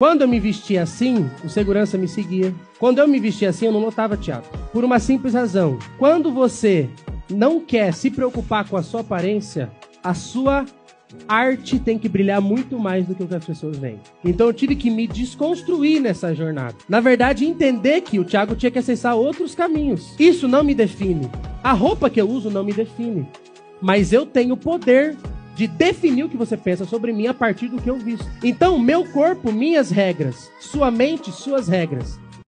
Quando eu me vestia assim, o segurança me seguia. Quando eu me vestia assim, eu não notava teatro. Por uma simples razão. Quando você não quer se preocupar com a sua aparência, a sua arte tem que brilhar muito mais do que o que as pessoas veem. Então eu tive que me desconstruir nessa jornada. Na verdade, entender que o Thiago tinha que acessar outros caminhos. Isso não me define. A roupa que eu uso não me define. Mas eu tenho poder de definir o que você pensa sobre mim a partir do que eu visto. Então, meu corpo, minhas regras, sua mente, suas regras.